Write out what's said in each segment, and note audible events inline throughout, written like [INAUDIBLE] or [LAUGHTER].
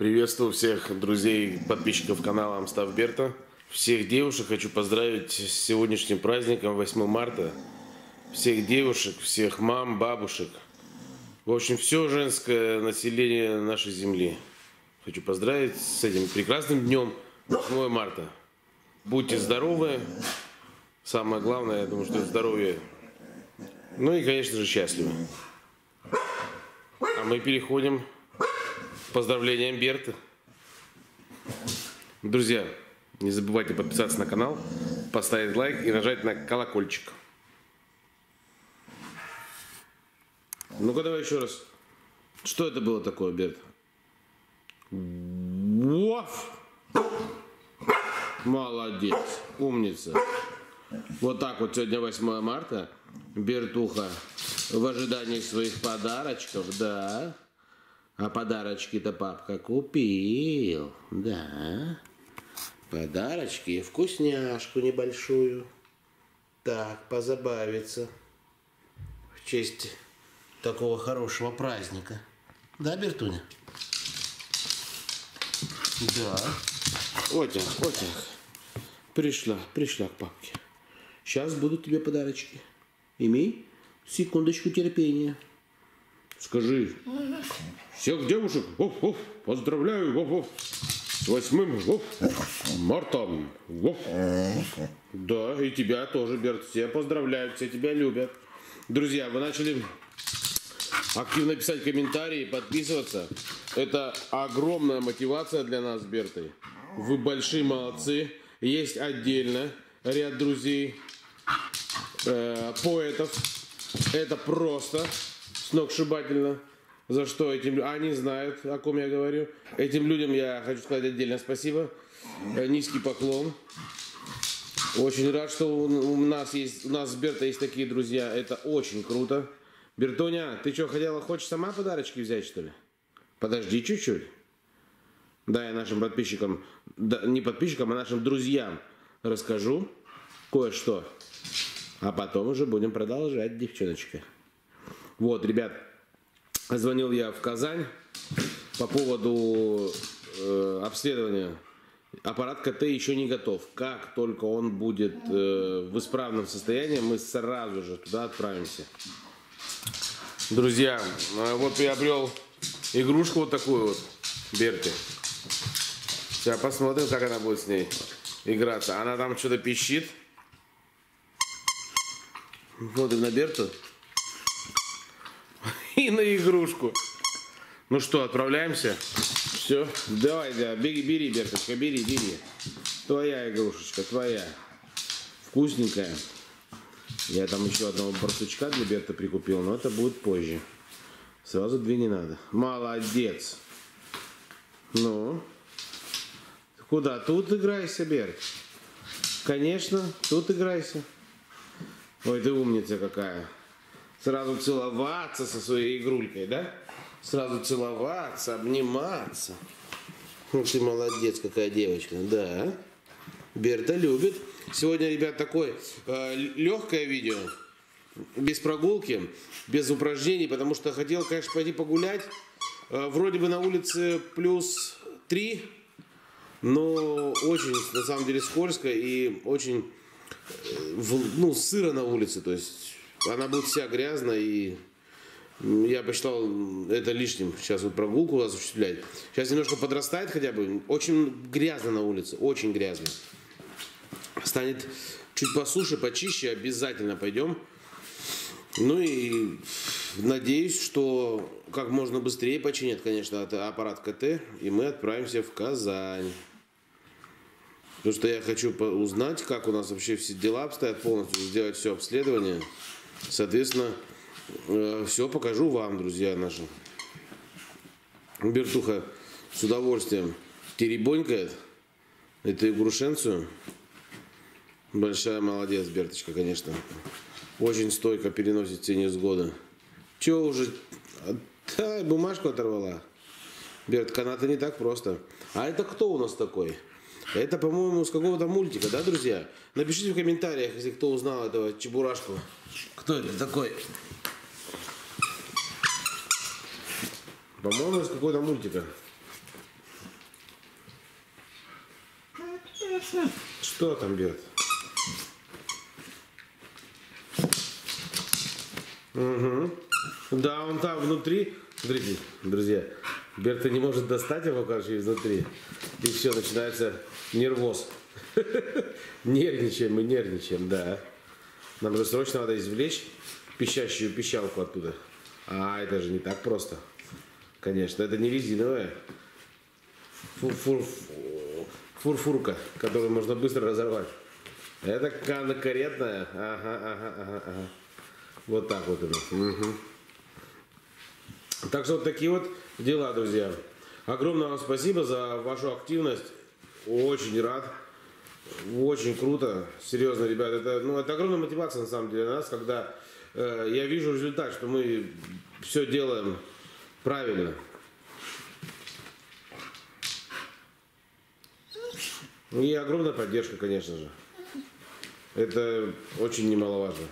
Приветствую всех друзей, подписчиков канала Амстав Берта. Всех девушек хочу поздравить с сегодняшним праздником 8 марта. Всех девушек, всех мам, бабушек. В общем, все женское население нашей земли. Хочу поздравить с этим прекрасным днем 8 марта. Будьте здоровы. Самое главное, я думаю, что это здоровье. Ну и, конечно же, счастливы. А мы переходим поздравлениям Берты. Друзья, не забывайте подписаться на канал, поставить лайк и нажать на колокольчик. Ну-ка давай еще раз. Что это было такое, Берт? Воф! Молодец, умница. Вот так вот сегодня 8 марта. Бертуха в ожидании своих подарочков, да. А подарочки-то папка купил, да. Подарочки и вкусняшку небольшую. Так, позабавиться. В честь такого хорошего праздника. Да, Бертуня? Да. Отях, отях. Пришла, пришла к папке. Сейчас будут тебе подарочки. Имей секундочку терпения. Скажи, всех девушек оф, оф, поздравляю оф, оф, с 8 оф, мартом. Оф. Да, и тебя тоже, Берт. Все поздравляют, все тебя любят. Друзья, вы начали активно писать комментарии, подписываться. Это огромная мотивация для нас с Бертой. Вы большие молодцы. Есть отдельно ряд друзей, э, поэтов. Это просто сногсшибательно. За что этим... Они знают, о ком я говорю. Этим людям я хочу сказать отдельно спасибо. Э, низкий поклон. Очень рад, что у нас есть, у нас с Берта есть такие друзья. Это очень круто. Бертоня, ты что, хотела, хочешь сама подарочки взять, что ли? Подожди чуть-чуть. Да, я нашим подписчикам, да, не подписчикам, а нашим друзьям расскажу кое-что. А потом уже будем продолжать, девчоночка. Вот, ребят, звонил я в Казань по поводу э, обследования. Аппарат КТ еще не готов. Как только он будет э, в исправном состоянии, мы сразу же туда отправимся. Друзья, э, вот приобрел игрушку вот такую вот, Берти. Сейчас посмотрим, как она будет с ней играться. Она там что-то пищит. Смотрим на Берту и на игрушку. Ну что, отправляемся? Все, давай, да, бери, бери, Берточка, бери, бери. Твоя игрушечка, твоя. Вкусненькая. Я там еще одного барсучка для Берта прикупил, но это будет позже. Сразу две не надо. Молодец. Ну, куда? Тут играйся, Берт. Конечно, тут играйся. Ой, ты умница какая. Сразу целоваться со своей игрулькой, да? Сразу целоваться, обниматься. Ну ты молодец, какая девочка, да. Берта любит. Сегодня, ребят, такое э, легкое видео. Без прогулки, без упражнений, потому что хотел, конечно, пойти погулять. Э, вроде бы на улице плюс 3, но очень, на самом деле, скользко и очень э, ну, сыро на улице. То есть она будет вся грязная и я посчитал это лишним сейчас вот прогулку осуществлять. Сейчас немножко подрастает хотя бы. Очень грязно на улице, очень грязно. Станет чуть по суше, почище, обязательно пойдем. Ну и надеюсь, что как можно быстрее починят, конечно, аппарат КТ, и мы отправимся в Казань. Потому что я хочу узнать, как у нас вообще все дела обстоят полностью, сделать все обследование. Соответственно, э, все покажу вам, друзья наши. Бертуха с удовольствием теребонькает эту игрушенцию. Большая молодец, Берточка, конечно. Очень стойко переносит все невзгоды. Че уже? Да, бумажку оторвала. Берт, канаты не так просто. А это кто у нас такой? Это, по-моему, с какого-то мультика, да, друзья? Напишите в комментариях, если кто узнал этого чебурашку. Кто это такой? По-моему, из какого-то мультика. Что там Берт? Угу. Да, он там внутри. Смотрите, друзья, Берта не может достать его, короче, изнутри. И все, начинается нервоз. [LAUGHS] Нервничаем мы, нервничаем, да. Нам же срочно надо извлечь пищащую пищалку оттуда. А, это же не так просто. Конечно, это не резиновая фур, фур, фурфурка, которую можно быстро разорвать. Это конкретная. Ага, ага, ага, ага. Вот так вот оно. Угу. Так что вот такие вот дела, друзья. Огромное вам спасибо за вашу активность. Очень рад. Очень круто. Серьезно, ребят. Это, ну, это огромная мотивация на самом деле для нас, когда э, я вижу результат, что мы все делаем правильно. И огромная поддержка, конечно же. Это очень немаловажно.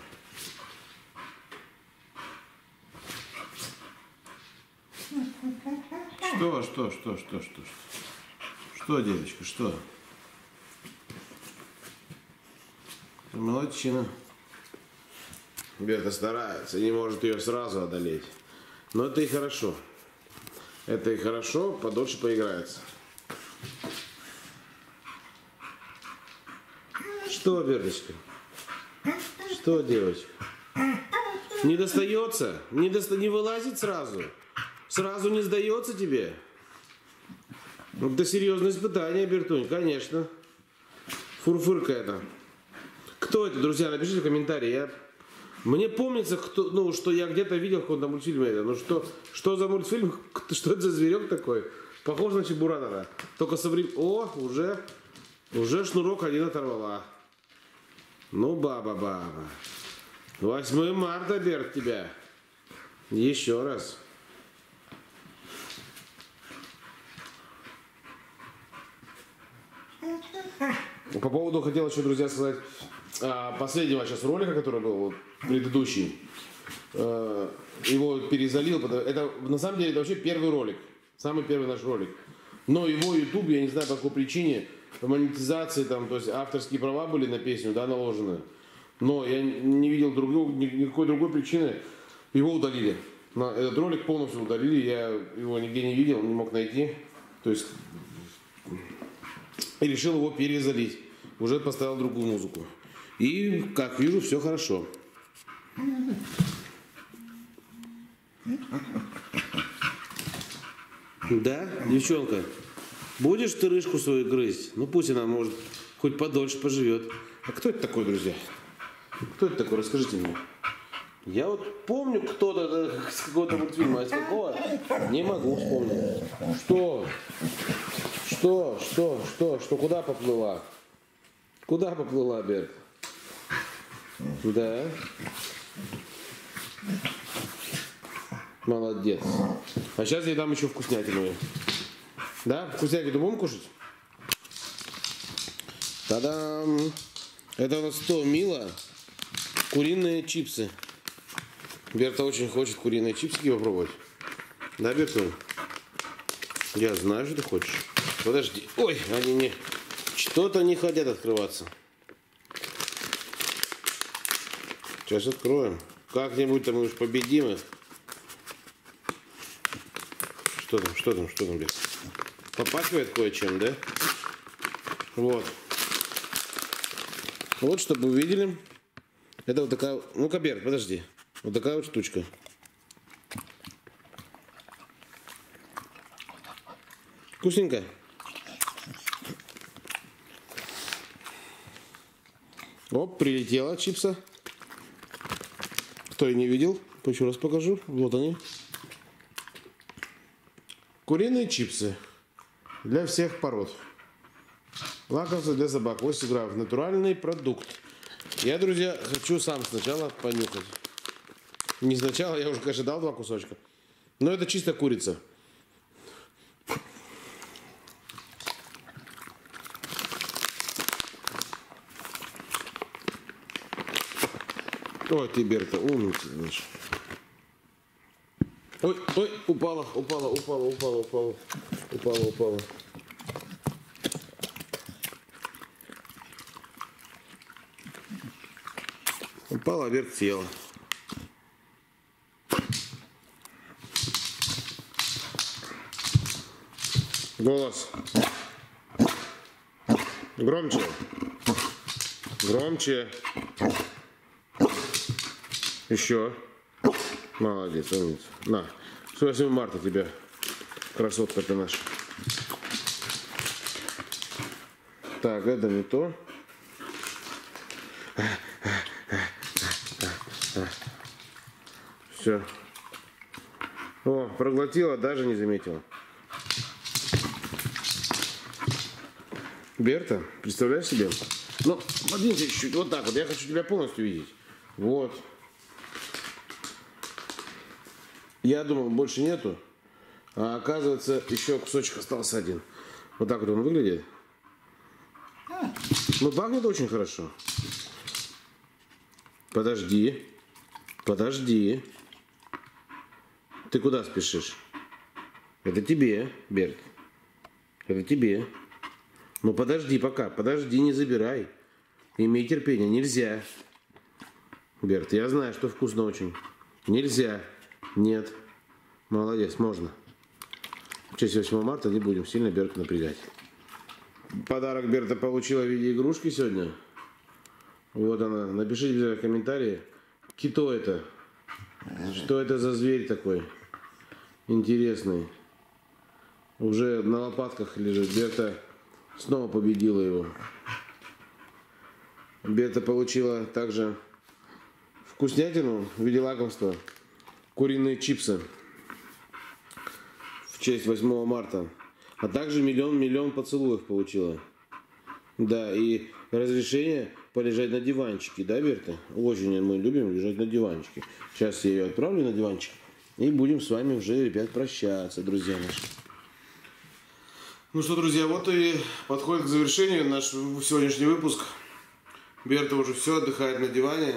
Что, что, что, что, что, что? Что, девочка, что? Молодчина. Берта старается, не может ее сразу одолеть. Но это и хорошо. Это и хорошо, подольше поиграется. Что, Берточка? Что, девочка? Не достается? Не, доста... не вылазит сразу? Сразу не сдается тебе? Ну, это серьезное испытание, Бертунь, конечно. Фурфырка это. Кто это, друзья? Напишите в комментарии. Я... Мне помнится, кто, ну, что я где-то видел в каком-то мультфильме это. Ну что, что за мультфильм? Что это за зверек такой? Похож на Чебурана. Только со времен... О, уже, уже шнурок один оторвала. Ну, баба-баба. 8 марта, Берт, тебя. Еще раз. По поводу хотел еще, друзья, сказать а, последнего сейчас ролика, который был предыдущий. А, его перезалил. Это на самом деле это вообще первый ролик. Самый первый наш ролик. Но его YouTube, я не знаю по какой причине, по монетизации, там, то есть авторские права были на песню, да, наложены. Но я не видел другого, никакой другой причины. Его удалили. Этот ролик полностью удалили, я его нигде не видел, не мог найти. То есть и решил его перезалить. Уже поставил другую музыку. И, как вижу, все хорошо. Да, девчонка? Будешь ты рыжку свою грызть? Ну пусть она может хоть подольше поживет. А кто это такой, друзья? Кто это такой? Расскажите мне. Я вот помню кто-то с какого-то мультфильма, а с какого не могу вспомнить. Что? Что? Что? Что? Что? Куда поплыла? Куда поплыла, Берт? Да. Молодец. А сейчас я дам еще вкуснятину. Да? Вкуснятину будем кушать? Та-дам! Это у нас 100 мило. Куриные чипсы. Берта очень хочет куриные чипсы попробовать. Да, Берта? Я знаю, что ты хочешь. Подожди. Ой, они не... Что-то не хотят открываться. Сейчас откроем. Как-нибудь там уж победим их. Что там, что там, что там, Берта? Попахивает кое-чем, да? Вот. Вот, чтобы вы видели. Это вот такая... Ну-ка, Берт, подожди. Вот такая вот штучка. Вкусненько? Оп, прилетела чипса. Кто и не видел, еще раз покажу. Вот они. Куриные чипсы для всех пород. Лакомство для собак. 8 граммов. Натуральный продукт. Я, друзья, хочу сам сначала понюхать. Не сначала, я уже, конечно, дал два кусочка. Но это чисто курица. Ой, ты, Берта, умница, знаешь. Ой, ой, упала, упала, упала, упала, упала, упала, упала. Упала, вверх села. Голос. Громче. Громче. Еще. Молодец, умница. На. С 8 марта тебя, красотка ты наша. Так, это не то. Все. О, проглотила, даже не заметила. Берта, представляешь себе? Ну, подвинься чуть-чуть, вот так вот. Я хочу тебя полностью видеть. Вот. Я думал, больше нету. А оказывается, еще кусочек остался один. Вот так вот он выглядит. Ну, пахнет очень хорошо. Подожди. Подожди. Ты куда спешишь? Это тебе, Берт. Это тебе. Ну подожди пока, подожди, не забирай. Имей терпение, нельзя. Берт, я знаю, что вкусно очень. Нельзя. Нет. Молодец, можно. В честь 8 марта не будем сильно Берта напрягать. Подарок Берта получила в виде игрушки сегодня. Вот она. Напишите в комментарии, кто это. Что это за зверь такой? Интересный. Уже на лопатках лежит. Берта снова победила его. Берта получила также вкуснятину в виде лакомства. Куриные чипсы. В честь 8 марта. А также миллион-миллион поцелуев получила. Да, и разрешение полежать на диванчике, да, Берта? Очень мы любим лежать на диванчике. Сейчас я ее отправлю на диванчик. И будем с вами уже, ребят, прощаться, друзья наши. Ну что, друзья, вот и подходит к завершению наш сегодняшний выпуск. Берта уже все отдыхает на диване.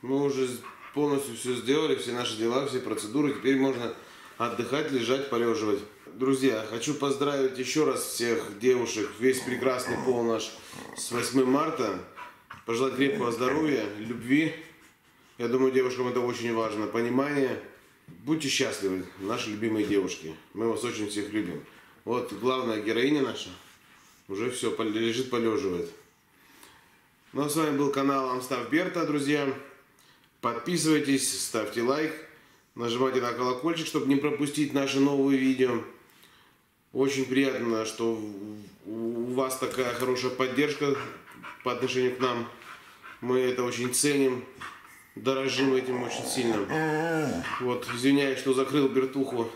Мы уже полностью все сделали, все наши дела, все процедуры. Теперь можно отдыхать, лежать, полеживать. Друзья, хочу поздравить еще раз всех девушек, весь прекрасный пол наш с 8 марта. Пожелать крепкого здоровья, любви. Я думаю, девушкам это очень важно. Понимание. Будьте счастливы, наши любимые девушки. Мы вас очень всех любим. Вот главная героиня наша уже все лежит, полеживает. Ну а с вами был канал Амстав Берта, друзья. Подписывайтесь, ставьте лайк, нажимайте на колокольчик, чтобы не пропустить наши новые видео. Очень приятно, что у вас такая хорошая поддержка по отношению к нам. Мы это очень ценим, дорожим этим очень сильно. Вот, извиняюсь, что закрыл Бертуху.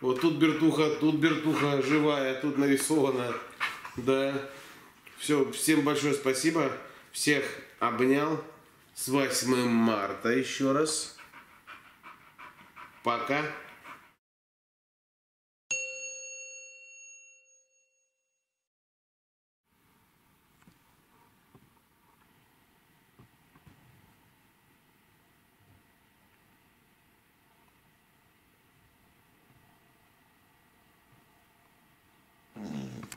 Вот тут Бертуха, тут Бертуха живая, тут нарисована. Да. Все, всем большое спасибо. Всех обнял. С 8 марта еще раз. Пока.